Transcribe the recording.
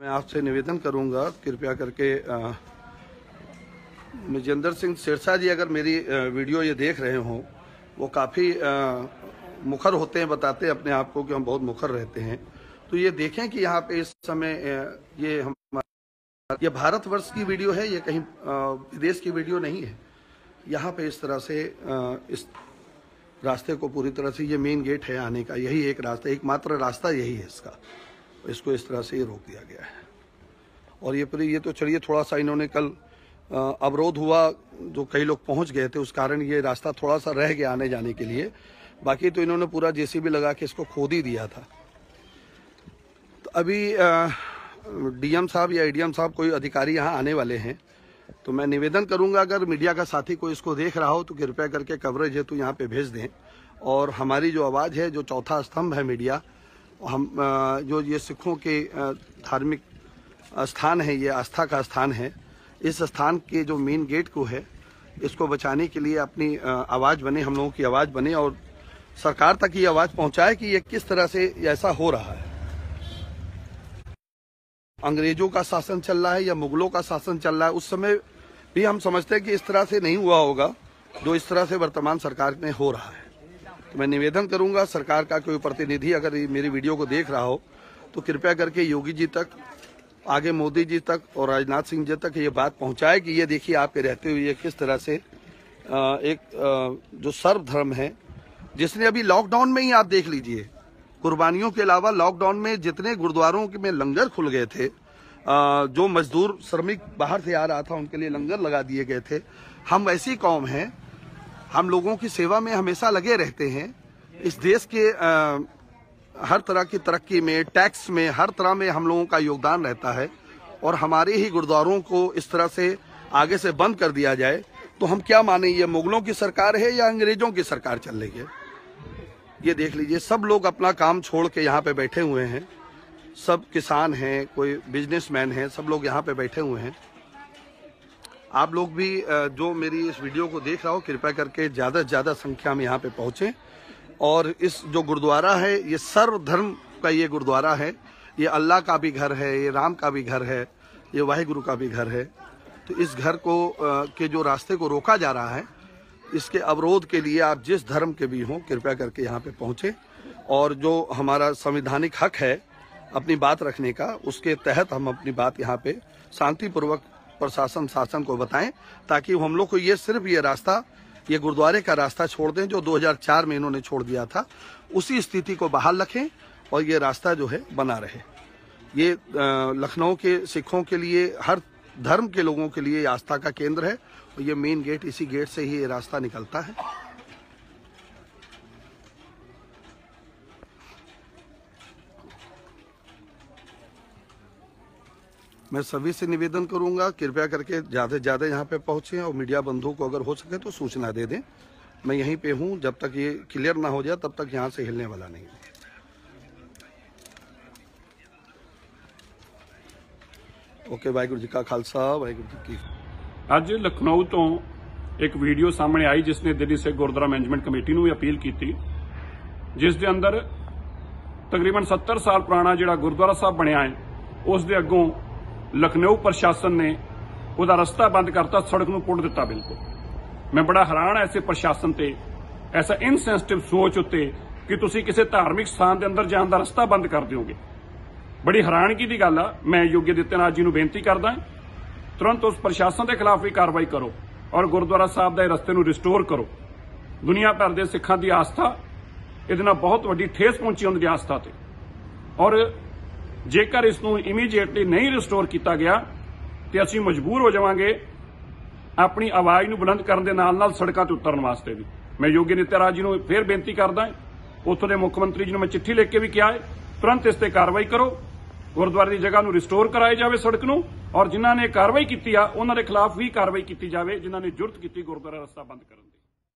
मैं आपसे निवेदन करूँगा, कृपया करके मिजेंद्र सिंह सिरसा जी अगर मेरी वीडियो ये देख रहे हों, वो काफ़ी मुखर होते हैं, बताते हैं अपने आप को कि हम बहुत मुखर रहते हैं। तो ये देखें कि यहाँ पे इस समय ये हम, ये भारतवर्ष की वीडियो है, ये कहीं विदेश की वीडियो नहीं है। यहाँ पे इस तरह से इस रास्ते को पूरी तरह से, ये मेन गेट है आने का, यही एक रास्ता, एकमात्र रास्ता यही है इसका। इसको इस तरह से ये रोक दिया गया है। और ये पूरी ये तो चलिए थोड़ा सा इन्होंने कल अवरोध हुआ, जो कई लोग पहुँच गए थे, उस कारण ये रास्ता थोड़ा सा रह गया आने जाने के लिए। बाकी तो इन्होंने पूरा जेसीबी लगा के इसको खोद ही दिया था। तो अभी डीएम साहब या एडीएम साहब कोई अधिकारी यहाँ आने वाले हैं तो मैं निवेदन करूँगा, अगर मीडिया का साथी कोई इसको देख रहा हो तो कृपया करके कवरेज हेतु यहाँ पे भेज दें। और हमारी जो आवाज़ है, जो चौथा स्तंभ है मीडिया हम जो ये सिखों के धार्मिक स्थान है, ये आस्था का स्थान है, इस स्थान के जो मेन गेट को है, इसको बचाने के लिए अपनी आवाज़ बने, हम लोगों की आवाज़ बने और सरकार तक ये आवाज़ पहुँचाए कि ये किस तरह से ऐसा हो रहा है। अंग्रेज़ों का शासन चल रहा है या मुगलों का शासन चल रहा है, उस समय भी हम समझते हैं कि इस तरह से नहीं हुआ होगा, जो इस तरह से वर्तमान सरकार में हो रहा है। तो मैं निवेदन करूँगा सरकार का कोई प्रतिनिधि अगर मेरी वीडियो को देख रहा हो तो कृपया करके योगी जी तक, आगे मोदी जी तक और राजनाथ सिंह जी तक ये बात पहुँचाए कि ये देखिए आपके रहते हुए किस तरह से एक जो सर्वधर्म है, जिसने अभी लॉकडाउन में ही आप देख लीजिए। कुर्बानियों के अलावा लॉकडाउन में जितने गुरुद्वारों में लंगर खुल गए थे जो मजदूर, श्रमिक बाहर से आ रहा था, उनके लिए लंगर लगा दिए गए थे। हम ऐसी कौम हैं हम लोगों की सेवा में हमेशा लगे रहते हैं। इस देश के अ, हर तरह की तरक्की में टैक्स में हर तरह में हम लोगों का योगदान रहता है। और हमारे ही गुरुद्वारों को इस तरह से आगे से बंद कर दिया जाए तो हम क्या माने ये मुगलों की सरकार है या अंग्रेज़ों की सरकार चल रही है? ये देख लीजिए सब लोग अपना काम छोड़ के यहाँ पे बैठे हुए हैं। सब किसान हैं कोई बिजनेसमैन हैं सब लोग यहाँ पे बैठे हुए हैं। आप लोग भी जो मेरी इस वीडियो को देख रहा हो, कृपया करके ज़्यादा से ज़्यादा संख्या में यहाँ पे पहुँचें। और इस जो गुरुद्वारा है, ये सर्वधर्म का ये गुरुद्वारा है। ये अल्लाह का भी घर है, ये राम का भी घर है, ये वाहिगुरु का भी घर है। तो इस घर को के जो रास्ते को रोका जा रहा है, इसके अवरोध के लिए आप जिस धर्म के भी हों, कृपया करके यहाँ पे पहुँचे। और जो हमारा संविधानिक हक है अपनी बात रखने का, उसके तहत हम अपनी बात यहाँ पे शांतिपूर्वक प्रशासन, शासन को बताएँ, ताकि हम लोग को ये सिर्फ़ ये रास्ता, ये गुरुद्वारे का रास्ता छोड़ दें, जो 2004 में इन्होंने छोड़ दिया था। उसी स्थिति को बहाल रखें और ये रास्ता जो है बना रहे। ये लखनऊ के सिखों के लिए, हर धर्म के लोगों के लिए आस्था का केंद्र है और ये मेन गेट इसी गेट से ही ये रास्ता निकलता है। मैं सभी से निवेदन करूंगा कृपया करके ज़्यादा से ज़्यादा यहाँ पे पहुँचें और मीडिया बंधुओं को अगर हो सके तो सूचना दे दें मैं यहीं पे हूँ जब तक ये क्लियर ना हो जाए तब तक यहाँ से हिलने वाला नहीं हूँ ਓਕੇ ਵਾਹਿਗੁਰੂ ਜੀ ਕਾ ਖਾਲਸਾ ਵਾਹਿਗੁਰੂ ਜੀ ਕੀ ਫਤਿਹ ਅੱਜ ਲਖਨਊ ਤੋਂ ਇੱਕ ਵੀਡੀਓ ਸਾਹਮਣੇ ਆਈ ਜਿਸ ਨੇ ਦਿੱਲੀ ਸਿੱਖ ਗੁਰਦੁਆਰਾ ਮੈਨੇਜਮੈਂਟ ਕਮੇਟੀ ਨੂੰ ਵੀ ਅਪੀਲ ਕੀਤੀ ਜਿਸ ਦੇ ਅੰਦਰ ਤਕਰੀਬਨ 70 ਸਾਲ ਪੁਰਾਣਾ ਜਿਹੜਾ ਗੁਰਦੁਆਰਾ ਸਾਹਿਬ ਬਣਿਆ ਹੈ ਉਸ ਦੇ ਅੱਗੋਂ ਲਖਨਊ ਪ੍ਰਸ਼ਾਸਨ ਨੇ ਉਹਦਾ ਰਸਤਾ ਬੰਦ ਕਰਤਾ ਸੜਕ ਨੂੰ ਪੁੱਟ ਦਿੱਤਾ ਬਿਲਕੁਲ ਮੈਂ ਬੜਾ ਹੈਰਾਨ ਹਾਂ ਐਸੇ ਪ੍ਰਸ਼ਾਸਨ ਤੇ ਐਸਾ ਇਨਸੈਂਸਿਟਿਵ ਸੋਚ ਉੱਤੇ ਕਿ ਤੁਸੀਂ ਕਿਸੇ ਧਾਰਮਿਕ ਸਥਾਨ ਦੇ ਅੰਦਰ ਜਾਣ ਦਾ ਰਸਤਾ ਬੰਦ ਕਰ ਦਿਓਗੇ ਬੜੀ ਹੈਰਾਨਗੀ ਦੀ ਗੱਲ ਆ ਮੈਂ ਯੋਗੀ ਆਦਿੱਤਿਆਨਾਥ ਜੀ ਨੂੰ ਬੇਨਤੀ ਕਰਦਾ ਤੁਰੰਤ ਉਸ ਪ੍ਰਸ਼ਾਸਨ ਦੇ ਖਿਲਾਫ ਵੀ ਕਾਰਵਾਈ ਕਰੋ ਔਰ ਗੁਰਦੁਆਰਾ ਸਾਹਿਬ ਦੇ ਰਸਤੇ ਨੂੰ ਰਿਸਟੋਰ ਕਰੋ ਦੁਨੀਆ ਭਰ ਦੇ ਸਿੱਖਾਂ ਦੀ ਆਸਥਾ ਇਹਦੇ ਨਾਲ ਬਹੁਤ ਵੱਡੀ ਠੇਸ ਪਹੁੰਚੀ ਉਹਨਾਂ ਦੀ ਆਸਥਾ ਤੇ ਔਰ ਜੇਕਰ ਇਸ ਨੂੰ ਇਮੀਡੀਏਟਲੀ ਨਹੀਂ ਰਿਸਟੋਰ ਕੀਤਾ ਗਿਆ, ਤੇ ਅਸੀਂ ਮਜਬੂਰ ਹੋ ਜਾਵਾਂਗੇ ਆਪਣੀ ਆਵਾਜ਼ ਨੂੰ ਬੁਲੰਦ ਕਰਨ ਦੇ ਨਾਲ ਨਾਲ ਸੜਕਾਂ ਤੇ ਉਤਰਨ ਵਾਸਤੇ ਵੀ। ਮੈਂ ਯੋਗੀ ਨਿਤਿਆਰਾਜ ਜੀ ਨੂੰ ਫੇਰ ਬੇਨਤੀ ਕਰਦਾ ਹਾਂ, ਉੱਥੋਂ ਦੇ ਮੁੱਖ ਮੰਤਰੀ ਜੀ ਨੂੰ ਮੈਂ ਚਿੱਠੀ ਲਿਖ ਕੇ ਵੀ ਕਿਹਾ ਹੈ, ਤੁਰੰਤ ਇਸ ਤੇ ਕਾਰਵਾਈ ਕਰੋ। ਗੁਰਦੁਆਰੇ ਦੀ ਜਗ੍ਹਾ ਨੂੰ ਰਿਸਟੋਰ ਕਰਾਇਆ ਜਾਵੇ ਸੜਕ ਨੂੰ, ਔਰ ਜਿਨ੍ਹਾਂ ਨੇ ਕਾਰਵਾਈ ਕੀਤੀ ਆ, ਉਹਨਾਂ ਦੇ ਖਿਲਾਫ ਵੀ ਕਾਰਵਾਈ ਕੀਤੀ ਜਾਵੇ, ਜਿਨ੍ਹਾਂ ਨੇ ਜੁਰਤ ਕੀਤੀ ਗੁਰਦੁਆਰਾ ਰਸਤਾ ਬੰਦ ਕਰਨ ਦੀ।